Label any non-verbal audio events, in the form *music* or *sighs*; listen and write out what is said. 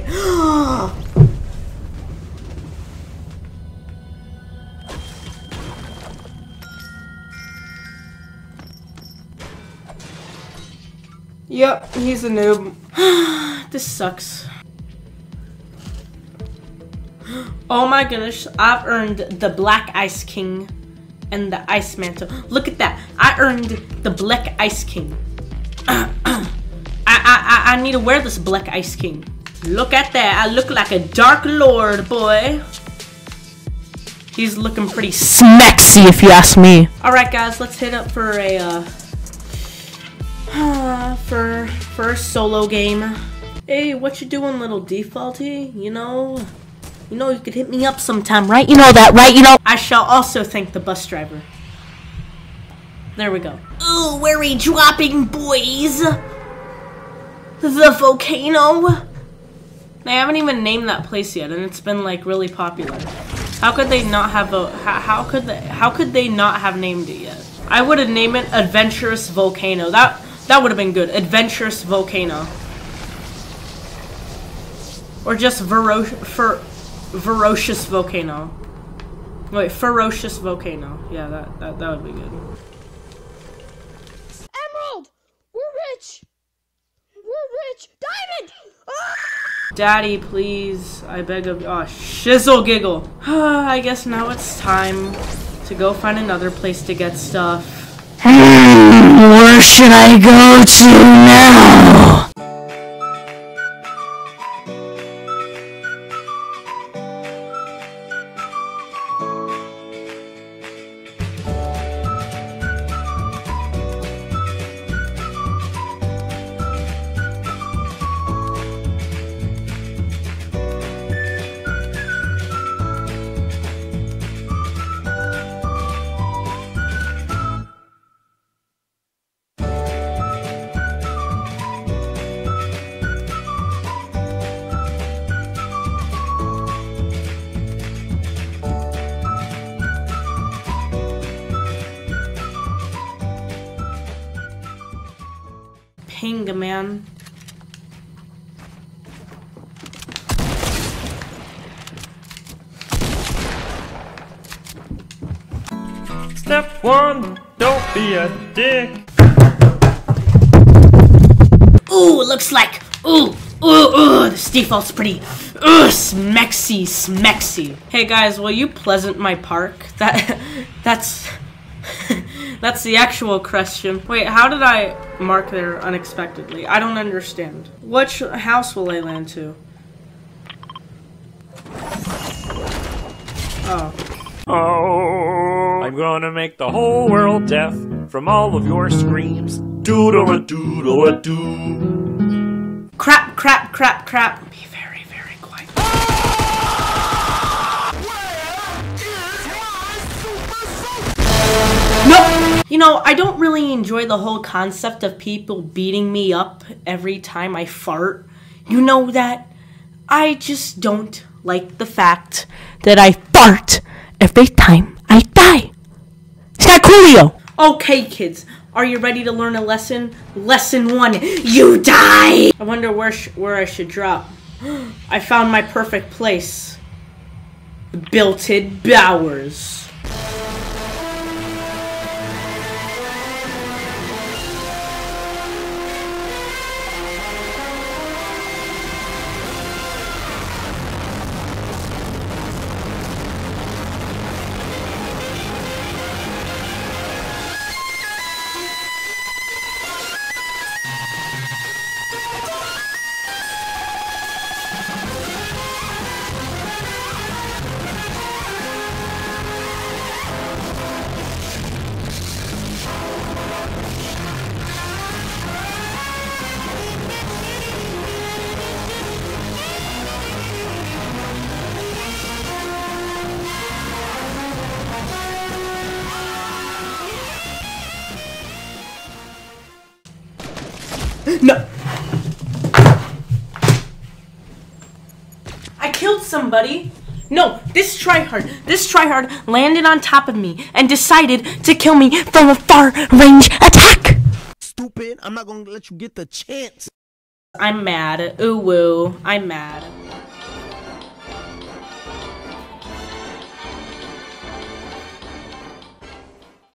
right. *gasps* yep, he's a noob. *sighs* this sucks. *gasps* Oh my goodness, I've earned the Black Ice King and the Ice Mantle. Look at that. I earned the Black Ice King. *clears throat* I, I, I need to wear this Black Ice King. Look at that. I look like a Dark Lord, boy. He's looking pretty smexy, if you ask me. Alright, guys, let's hit up for a, uh, *sighs* for, first solo game. Hey, what you doing, little defaulty? You know, you know you could hit me up sometime, right? You know that, right? You know. I shall also thank the bus driver. There we go. Ooh, where we dropping, boys? The volcano? They haven't even named that place yet, and it's been like really popular. How could they not have a? How, how could they? How could they not have named it yet? I would have named it Adventurous Volcano. That that would have been good. Adventurous Volcano. Or just Vero fer Ferocious Volcano. Wait, Ferocious Volcano. Yeah, that, that, that would be good. Daddy, please. I beg of you. Oh, shizzle giggle. *sighs* I guess now it's time to go find another place to get stuff. Hmm, where should I go to now? Ping, man. Step one, don't be a dick. Ooh, looks like. Ooh, ooh, ooh. This default's pretty. Ooh, smexy, smexy. Hey guys, will you pleasant my park? That, *laughs* that's. That's the actual question. Wait, how did I mark there unexpectedly? I don't understand. Which house will I land to? Oh. Oh, I'm gonna make the whole world deaf from all of your screams. Doodle a doodle a doo. Crap, crap, crap, crap. No! You know, I don't really enjoy the whole concept of people beating me up every time I fart. You know that? I just don't like the fact that I fart every time I die. Is that coolio? Okay, kids, are you ready to learn a lesson? Lesson one: You die. I wonder where where I should drop. *gasps* I found my perfect place. Built-in Bowers. No. I killed somebody. No, this tryhard, this tryhard landed on top of me and decided to kill me from a far range attack. Stupid, I'm not gonna let you get the chance. I'm mad. Ooh woo. I'm mad.